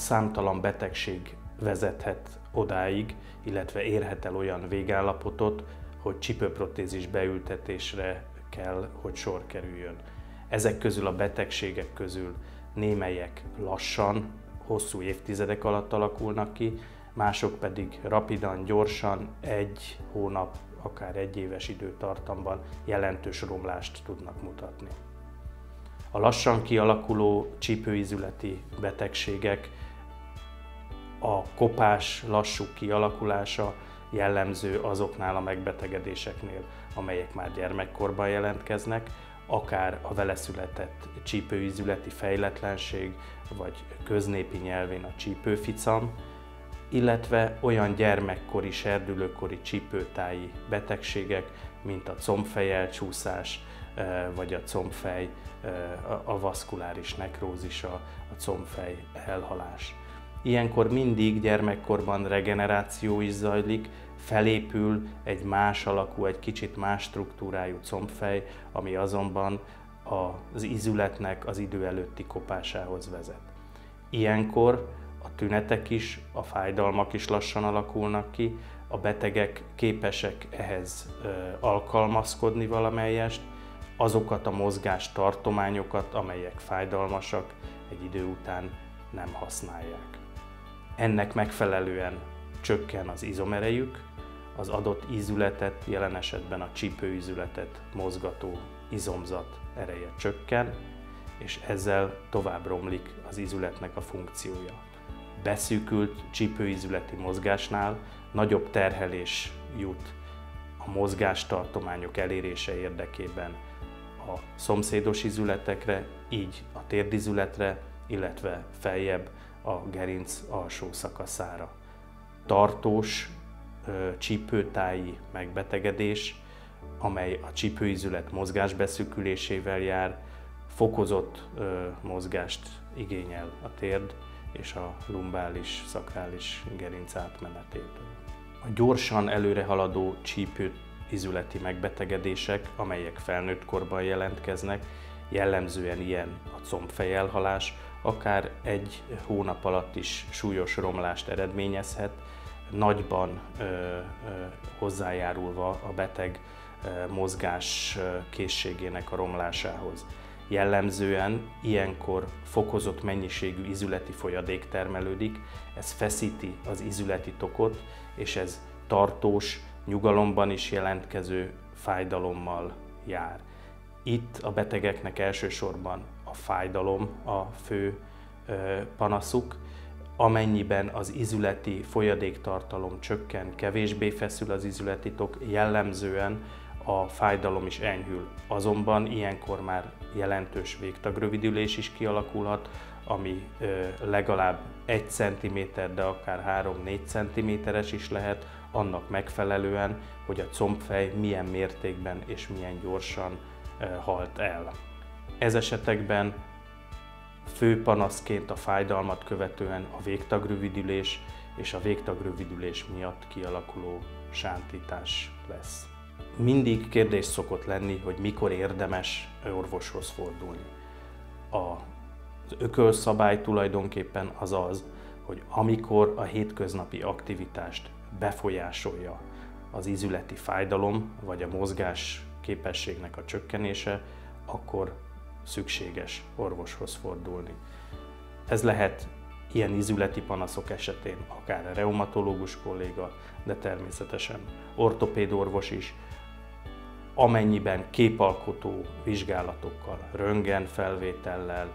számtalan betegség vezethet odáig, illetve érhet el olyan végállapotot, hogy csipőprotézis beültetésre kell, hogy sor kerüljön. Ezek közül a betegségek közül némelyek lassan, hosszú évtizedek alatt alakulnak ki, mások pedig rapidan, gyorsan, egy hónap, akár egy éves időtartamban jelentős romlást tudnak mutatni. A lassan kialakuló csípőizületi betegségek, a kopás lassú kialakulása jellemző azoknál a megbetegedéseknél, amelyek már gyermekkorban jelentkeznek, akár a vele született csípőizületi fejletlenség, vagy köznépi nyelvén a csípőficam, illetve olyan gyermekkori, serdülőkori csípőtáji betegségek, mint a combfej elcsúszás, eh, vagy a combfej, eh, a vaszkuláris nekrózisa, a combfej elhalás. Ilyenkor mindig gyermekkorban regeneráció is zajlik, felépül egy más alakú, egy kicsit más struktúrájú combfej, ami azonban az izületnek az idő előtti kopásához vezet. Ilyenkor a tünetek is, a fájdalmak is lassan alakulnak ki, a betegek képesek ehhez alkalmazkodni valamelyest, azokat a mozgás tartományokat, amelyek fájdalmasak, egy idő után nem használják. Ennek megfelelően csökken az izomerejük, az adott ízületet, jelen esetben a csípőízületet mozgató izomzat ereje csökken, és ezzel tovább romlik az ízületnek a funkciója. Beszűkült csípőízületi mozgásnál nagyobb terhelés jut a mozgástartományok elérése érdekében a szomszédos izületekre, így a térdizületre, illetve feljebb a gerinc alsó szakaszára. Tartós csípőtáji megbetegedés, amely a csípőizület mozgásbeszűkülésével jár, fokozott mozgást igényel a térd és a lumbális, szakrális gerinc átmenetétől. A gyorsan előre haladó csípő izületi megbetegedések, amelyek felnőtt korban jelentkeznek, jellemzően ilyen a combfej elhalás, akár egy hónap alatt is súlyos romlást eredményezhet, nagyban ö, ö, hozzájárulva a beteg ö, mozgás készségének a romlásához. Jellemzően ilyenkor fokozott mennyiségű izületi folyadék termelődik, ez feszíti az izületi tokot, és ez tartós, nyugalomban is jelentkező fájdalommal jár. Itt a betegeknek elsősorban a fájdalom a fő panaszuk, amennyiben az izületi folyadéktartalom csökken, kevésbé feszül az izületi tok, jellemzően a fájdalom is enyhül. Azonban ilyenkor már jelentős végtagrövidülés is kialakulhat, ami legalább 1 cm, de akár 3-4 cm-es is lehet, annak megfelelően, hogy a combfej milyen mértékben és milyen gyorsan halt el. Ez esetekben fő panaszként a fájdalmat követően a végtagrövidülés és a végtagrövidülés miatt kialakuló sántítás lesz. Mindig kérdés szokott lenni, hogy mikor érdemes orvoshoz fordulni. Az ökölszabály tulajdonképpen az az, hogy amikor a hétköznapi aktivitást befolyásolja az ízületi fájdalom vagy a mozgás képességnek a csökkenése, akkor szükséges orvoshoz fordulni. Ez lehet ilyen izületi panaszok esetén akár a reumatológus kolléga, de természetesen ortopéd orvos is, amennyiben képalkotó vizsgálatokkal, röntgen felvétellel,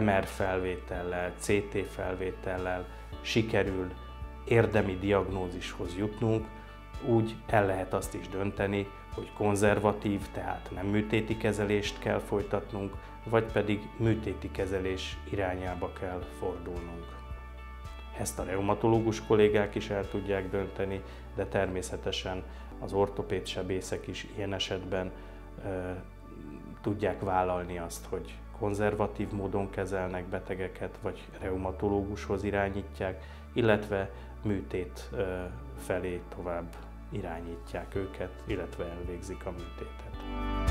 MR felvétellel, CT felvétellel sikerül érdemi diagnózishoz jutnunk, úgy el lehet azt is dönteni, hogy konzervatív, tehát nem műtéti kezelést kell folytatnunk, vagy pedig műtéti kezelés irányába kell fordulnunk. Ezt a reumatológus kollégák is el tudják dönteni, de természetesen az ortopéd sebészek is ilyen esetben e, tudják vállalni azt, hogy konzervatív módon kezelnek betegeket, vagy reumatológushoz irányítják, illetve műtét felé tovább irányítják őket, illetve elvégzik a műtétet.